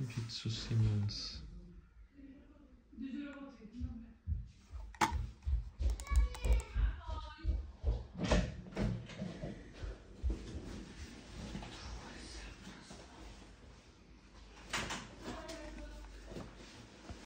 Fujitsu Siemens.